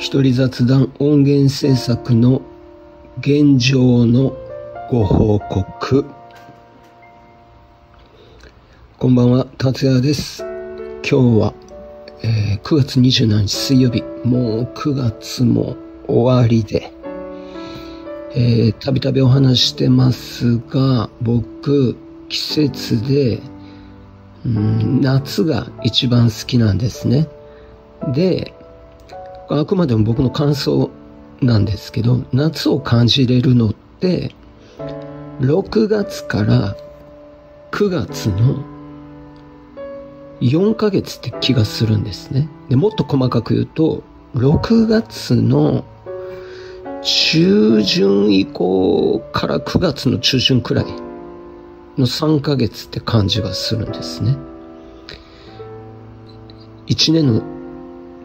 一人雑談音源制作の現状のご報告。こんばんは達也です。今日は、えー、9月27日水曜日。もう9月も終わりで、たびたびお話してますが僕季節でうん夏が一番好きなんですね。であくまでも僕の感想なんですけど夏を感じれるのって6月から9月の4ヶ月って気がするんですねでもっと細かく言うと6月の中旬以降から9月の中旬くらいの3ヶ月って感じがするんですね。1年の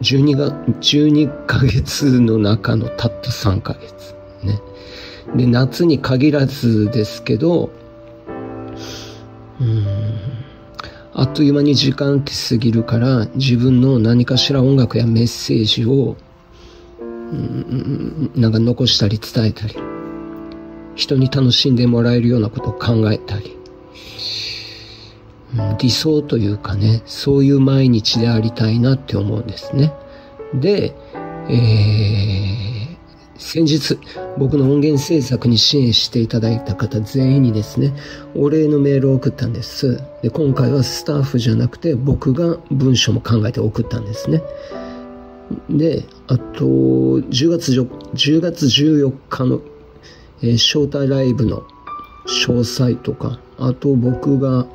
12が、12ヶ月の中のたった3ヶ月。ね。で、夏に限らずですけど、うん、あっという間に時間って過ぎるから自分の何かしら音楽やメッセージを、うん、なんか残したり伝えたり、人に楽しんでもらえるようなことを考えたり、理想というかね、そういう毎日でありたいなって思うんですね。で、えー、先日僕の音源制作に支援していただいた方全員にですね、お礼のメールを送ったんです。で、今回はスタッフじゃなくて僕が文章も考えて送ったんですね。で、あと、10月 ,10 月14日の、えー、招待ライブの詳細とか、あと僕が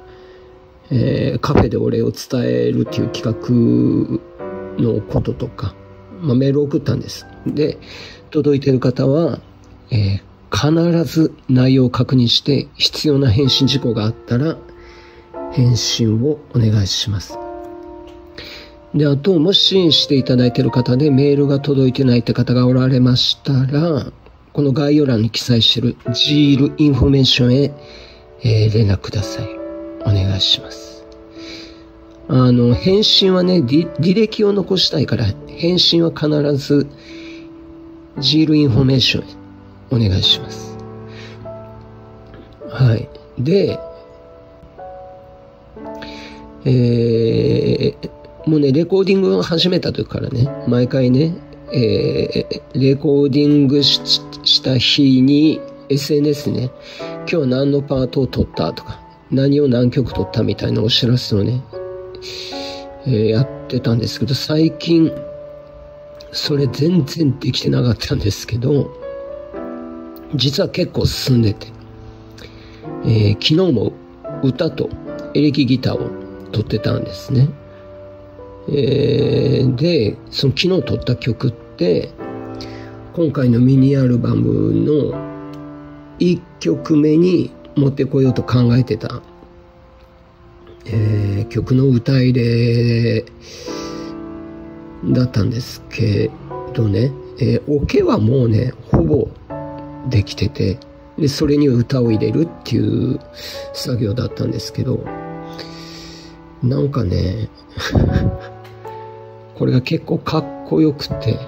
えー、カフェでお礼を伝えるっていう企画のこととか、まあ、メールを送ったんです。で、届いてる方は、えー、必ず内容を確認して必要な返信事項があったら返信をお願いします。で、あと、もし支援していただいてる方でメールが届いてないって方がおられましたら、この概要欄に記載しているジールインフォメーションへ、えー、連絡ください。お願いします。あの、返信はね、履歴を残したいから、返信は必ず、ジールインフォメーションへお願いします。はい。で、えー、もうね、レコーディングを始めた時からね、毎回ね、えー、レコーディングした日に SNS ね、今日何のパートを取ったとか、何を何曲取ったみたいなお知らせをね、えー、やってたんですけど、最近、それ全然できてなかったんですけど、実は結構進んでて、えー、昨日も歌とエレキギターを撮ってたんですね。えー、で、その昨日撮った曲って、今回のミニアルバムの1曲目に持ってこようと考えてた、えー、曲の歌入れだったんですけどね、えー、オケはもうねほぼできててでそれに歌を入れるっていう作業だったんですけどなんかね これが結構かっこよくて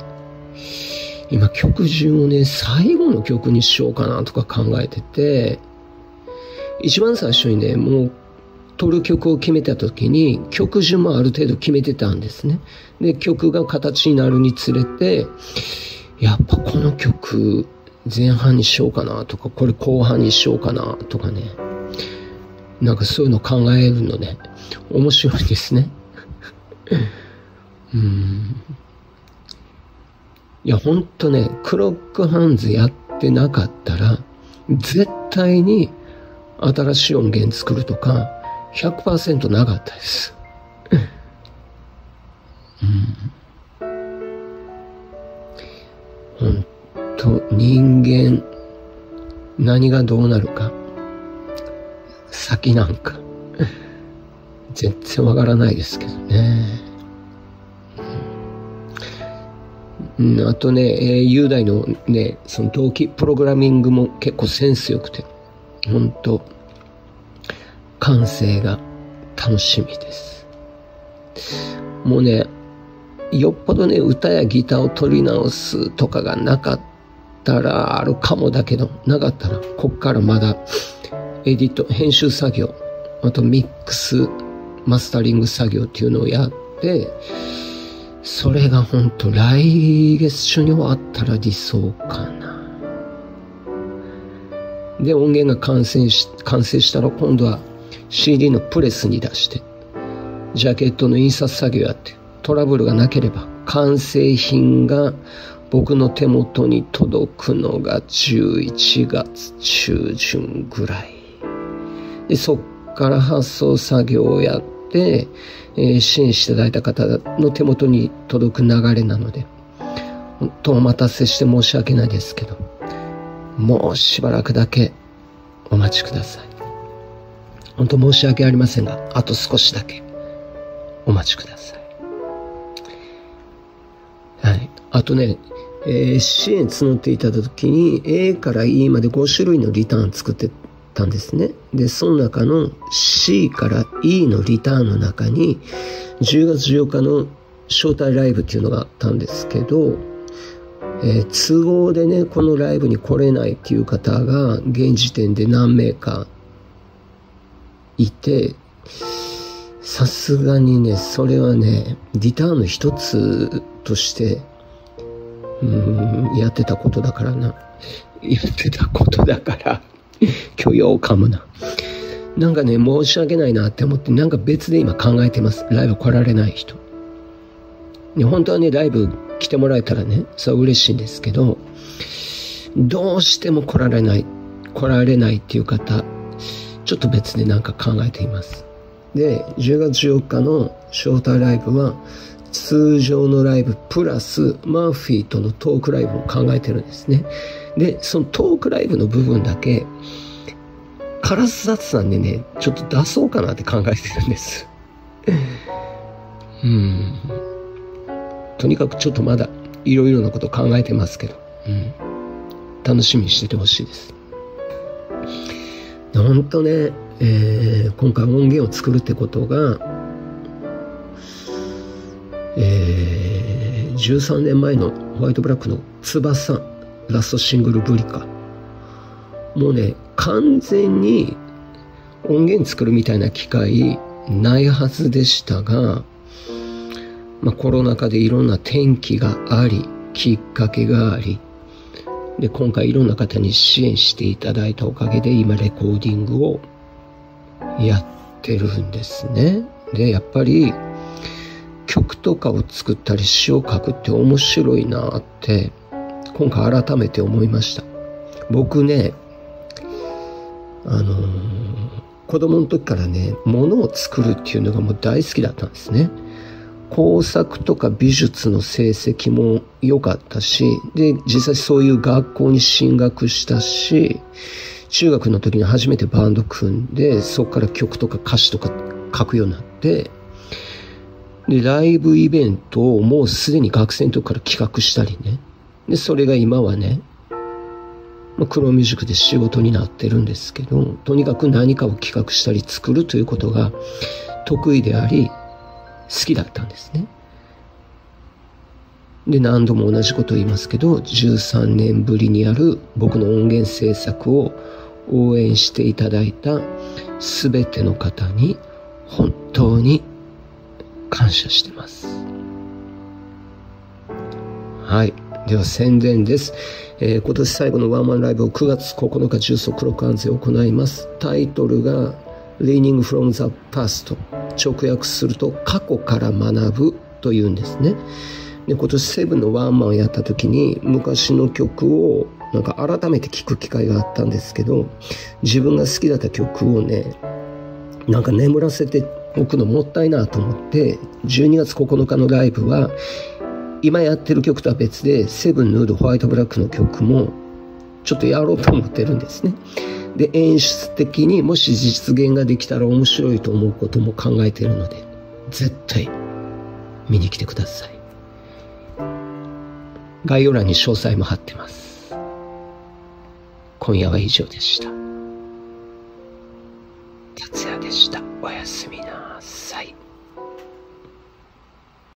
今曲順をね最後の曲にしようかなとか考えてて一番最初にね、もう撮る曲を決めた時に曲順もある程度決めてたんですね。で、曲が形になるにつれて、やっぱこの曲前半にしようかなとか、これ後半にしようかなとかね。なんかそういうの考えるのね、面白いですね。うん。いや、ほんとね、クロックハンズやってなかったら、絶対に新しい音源作るとか100%なかったです。うん。本当人間何がどうなるか先なんか全然わからないですけどね。うん、あとね、えー、雄大のね、その動機、プログラミングも結構センス良くて、本当完成が楽しみです。もうね、よっぽどね、歌やギターを取り直すとかがなかったらあるかもだけど、なかったら、こっからまだエディット、編集作業、あとミックス、マスタリング作業っていうのをやって、それがほんと来月中に終わったら理想かな。で、音源が完成し、完成したら今度は CD のプレスに出して、ジャケットの印刷作業やって、トラブルがなければ完成品が僕の手元に届くのが11月中旬ぐらい。で、そっから発送作業をやって、えー、支援していただいた方の手元に届く流れなので、本当お待たせして申し訳ないですけど、もうしばらくだけお待ちください。本当申し訳ありませんが、あと少しだけお待ちください。はい。あとね、えー、支援募っていただいた時に A から E まで5種類のリターン作ってたんですね。で、その中の C から E のリターンの中に10月14日の招待ライブっていうのがあったんですけど、えー、都合でね、このライブに来れないっていう方が現時点で何名かいて、さすがにね、それはね、リターンの一つとして、うん、やってたことだからな。やってたことだから許容かもな。なんかね、申し訳ないなって思って、なんか別で今考えてます。ライブ来られない人。ね、本当はね、ライブ来てもらえたらね、そう嬉しいんですけど、どうしても来られない、来られないっていう方、ちょっと別でなんか考えています。で、10月14日の招待ライブは、通常のライブプラスマーフィーとのトークライブを考えてるんですね。で、そのトークライブの部分だけ、カラス雑談でね、ちょっと出そうかなって考えてるんです。うん。とにかくちょっとまだいろいろなこと考えてますけど、うん。楽しみにしててほしいです。ほんとね、えー、今回音源を作るってことが、えー、13年前のホワイトブラックの翼ラストシングルブリカもうね完全に音源作るみたいな機会ないはずでしたが、まあ、コロナ禍でいろんな転機がありきっかけがありで今回いろんな方に支援していただいたおかげで今レコーディングをやってるんですね。でやっぱり曲とかを作ったり詩を書くって面白いなって今回改めて思いました僕ねあのー、子供の時からね物を作るっていうのがもう大好きだったんですね工作とか美術の成績も良かったしで実際そういう学校に進学したし中学の時に初めてバンド組んでそこから曲とか歌詞とか書くようになってで、ライブイベントをもうすでに学生の時から企画したりね。で、それが今はね、まあ、クロミュージックで仕事になってるんですけど、とにかく何かを企画したり作るということが得意であり、好きだったんですね。で、何度も同じこと言いますけど、13年ぶりにある僕の音源制作を応援していただいた全ての方に本当に感謝してます。はい。では宣伝です。えー、今年最後のワンマンライブを9月9日重曹黒安全を行います。タイトルが Leaning from the Past 直訳すると過去から学ぶというんですね。で今年セブンのワンマンをやった時に昔の曲をなんか改めて聴く機会があったんですけど自分が好きだった曲をねなんか眠らせて置くのもったいなと思って12月9日のライブは今やってる曲とは別でセブンヌードホワイトブラックの曲もちょっとやろうと思ってるんですね。で演出的にもし実現ができたら面白いと思うことも考えているので絶対見に来てください。概要欄に詳細も貼ってます。今夜は以上でした。